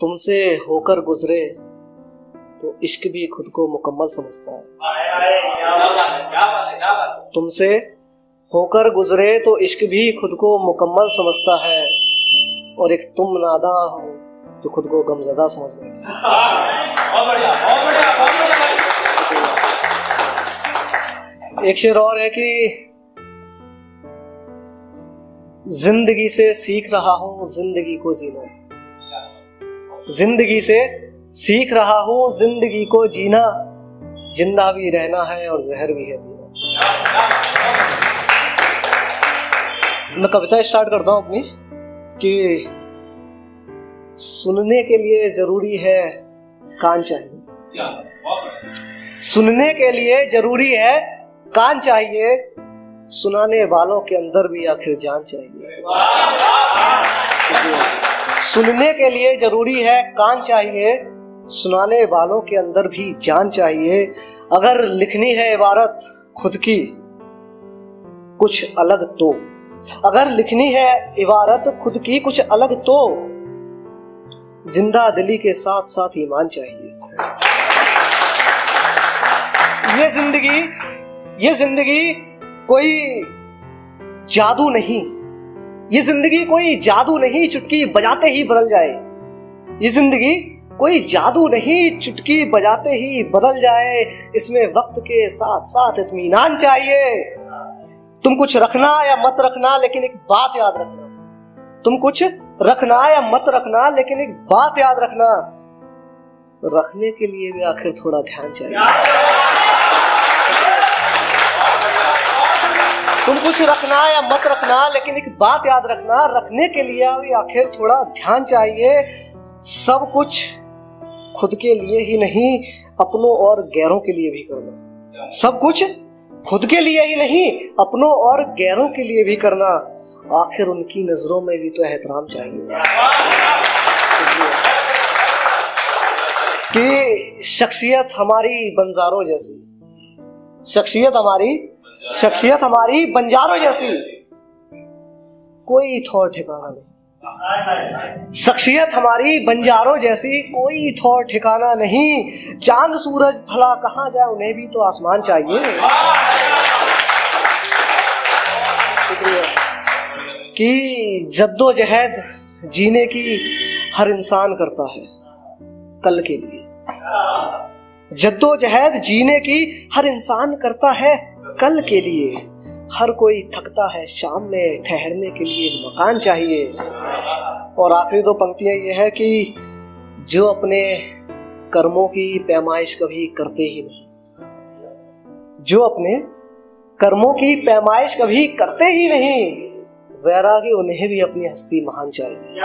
तुमसे होकर गुजरे तो इश्क भी खुद को मुकम्मल समझता है। तुमसे होकर गुजरे तो इश्क भी खुद को मुकम्मल समझता है और एक तुम नादा हो जो खुद को गमजदा समझ एक शेर और है कि ज़िंदगी से सीख रहा हूँ, ज़िंदगी को जीना ज़िंदगी से सीख रहा हूँ ज़िंदगी को जीना ज़िंदा भी रहना है और जहर भी है मैं कविता स्टार्ट करता हूँ अपनी, कि सुनने के लिए ज़रूरी है कान चाहिए। सुनने के लिए ज़रूरी है कान चाहिए, सुनाने वालों के अंदर भी आखिर जान चाहिए। सुनने के लिए ज़रूरी है, कान चाहिए, सुनाने वालों के अंदर भी जान चाहिए। अगर लिखनी है इबारत खुद की, कुछ अलग तो। अगर लिखनी है इबारत खुद की, कुछ अलग तो। ज़िंदा दिली के साथ साथ ईमान चाहिए। ये ज़िंदगी ये ज़िंदगी कोई जादू नहीं। ये ज़िंदगी कोई जादू नहीं, चुटकी बजाते ही बदल जाए। ये ज़िंदगी कोई जादू नहीं, चुटकी बजाते ही बदल जाए। इसमें वक्त के साथ साथ इत्मीनान चाहिए। तुम कुछ रखना या मत रखना, लेकिन एक बात याद रखना। तुम कुछ रखना या मत रखना, लेकिन एक बात याद रखना। रखने के लिए भी आखिर थोड़ा ध्यान चाहिए। कुछ रखना या मत रखना, लेकिन एक बात याद रखना, रखने के लिए आखिर थोड़ा ध्यान चाहिए। सब कुछ खुद के लिए ही नहीं, अपनों और गैरों के लिए भी करना। सब कुछ खुद के लिए ही नहीं, अपनों और गैरों के लिए भी करना। आखिर उनकी नज़रों में भी तो एहतराम चाहिए। कि शख्सियत हमारी बंजारों जैसी, शख्सियत हमारी शख्सियत हमारी बंजारों जैसी। कोई ठोर ठिकाना नहीं। शख्सियत हमारी बंजारों जैसी कोई ठोर ठिकाना नहीं। चाँद, सूरज, भला कहाँ जाए, उन्हें भी तो आसमान चाहिए। शुक्रिया। कि जद्दोजहद जीने की हर इंसान करता है, कल के लिए। जद्दोजहद जीने की हर इंसान करता है कल के लिए हर कोई थकता है, शाम में ठहरने के लिए मकान चाहिए। और आखिरी दो पंक्तियाँ ये है कि जो अपने कर्मों की पैमाइश कभी करते ही नहीं। जो अपने कर्मों की पैमाइश कभी करते ही नहीं, वैरागी उन्हें भी अपनी हस्ती महान चाहिए।